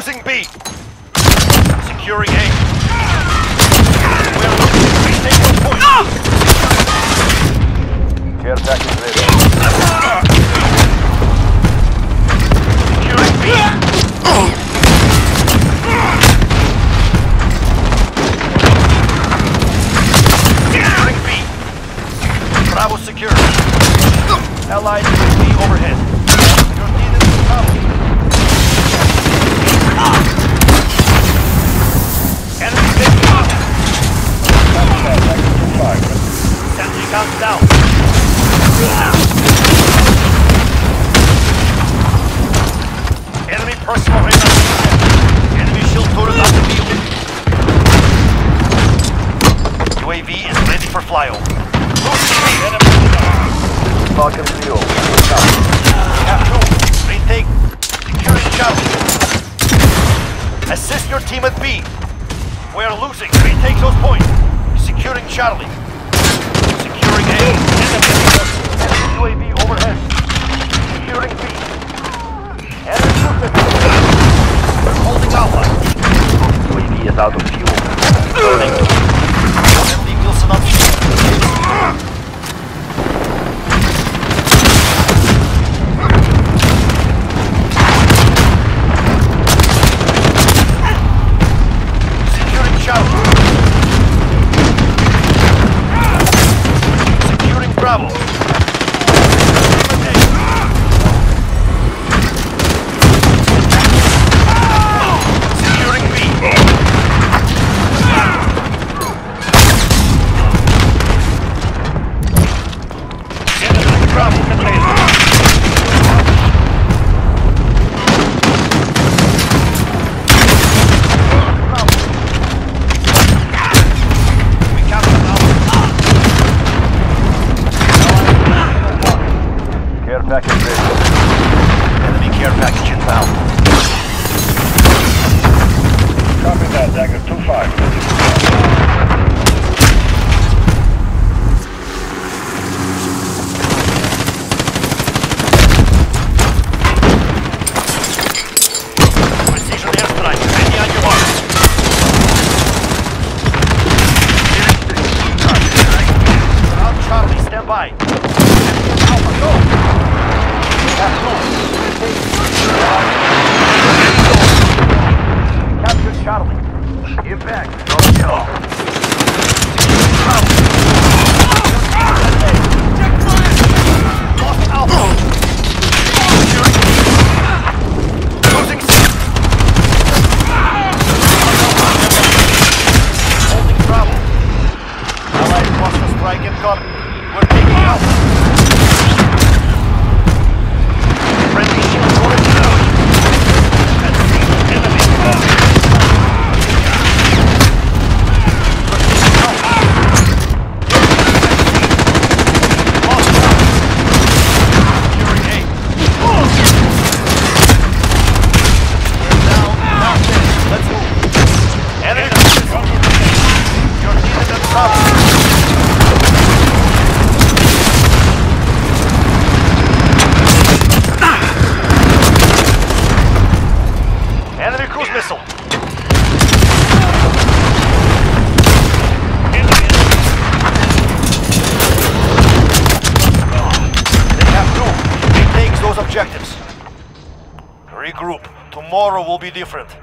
Losing B. Securing A. We're losing B. Take point. Care Down. Enemy personal radar. Enemy shield turret out the field. UAV is ready for flyover. Falcon Zero. Assist your team at B. We are losing. Retake those points. Securing Charlie. Securing A. Enemy UAV overhead. Securing B. Enemy movement. We're holding Alpha. UAV is out of fuel. Burning. Enemy Wheelson on. Securing Charlie. Securing Bravo. Objectives. Regroup. Tomorrow will be different.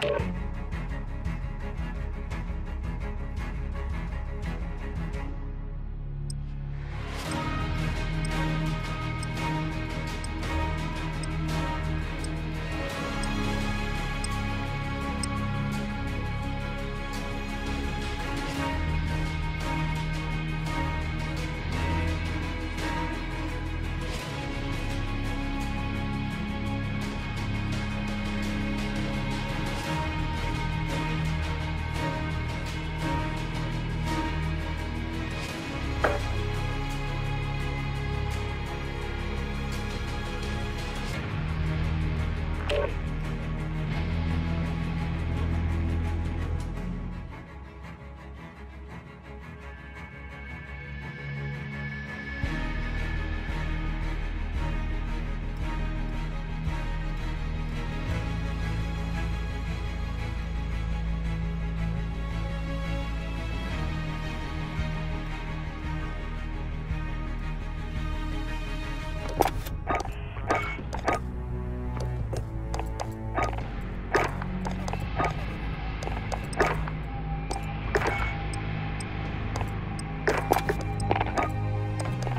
Bye.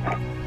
Well,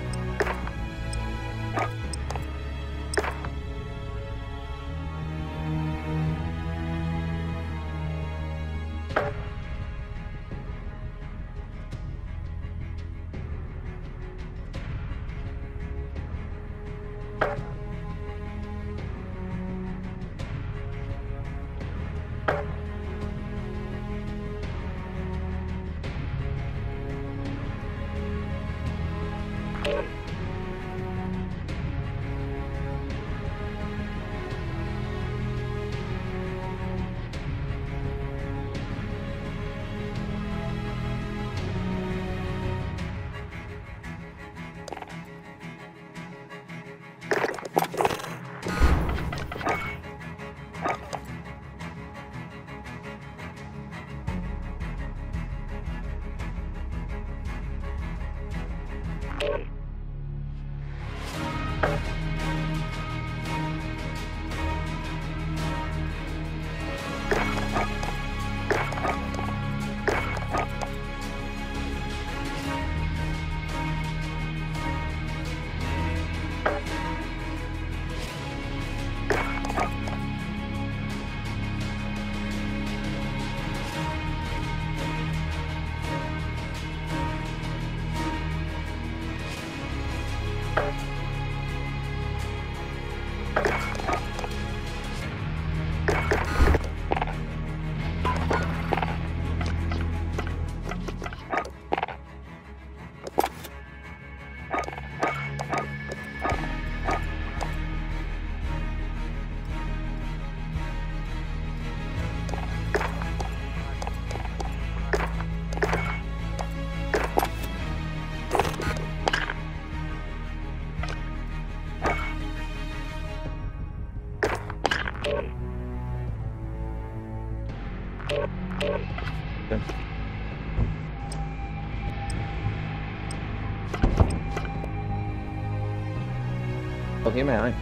Here, mate.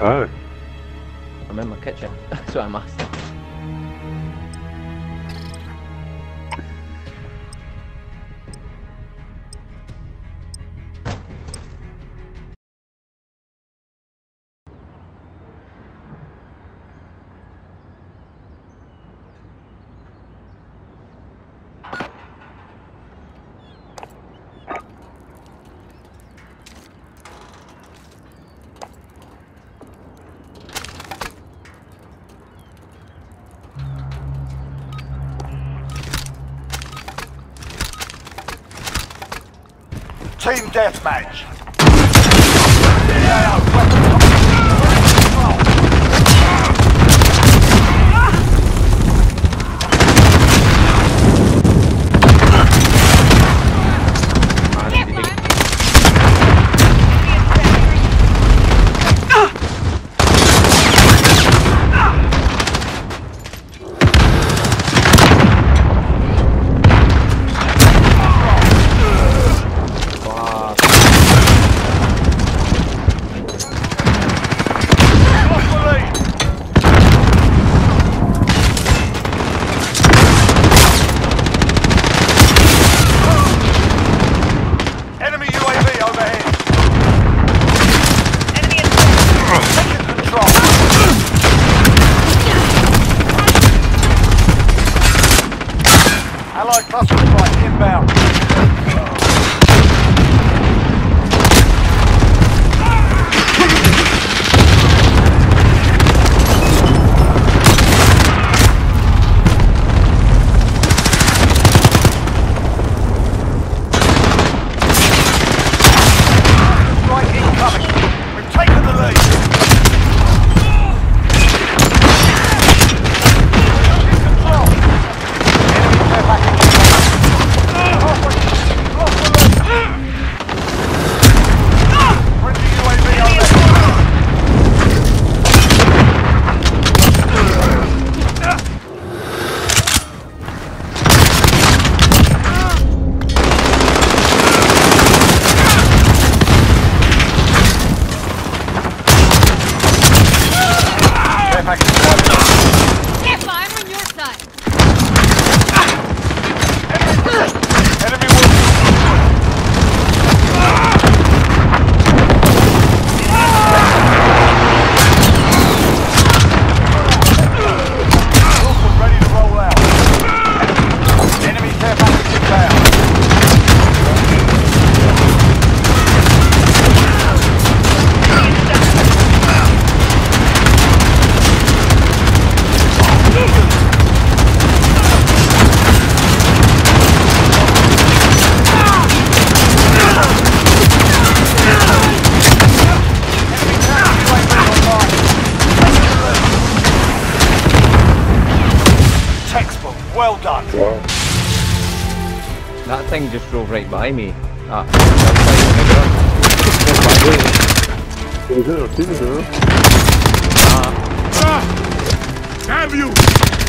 Oh, I'm in my kitchen. That's what I'm asking. Team deathmatch. Well done. Wow. That thing just drove right by me. It. Ah. Ah! Have you!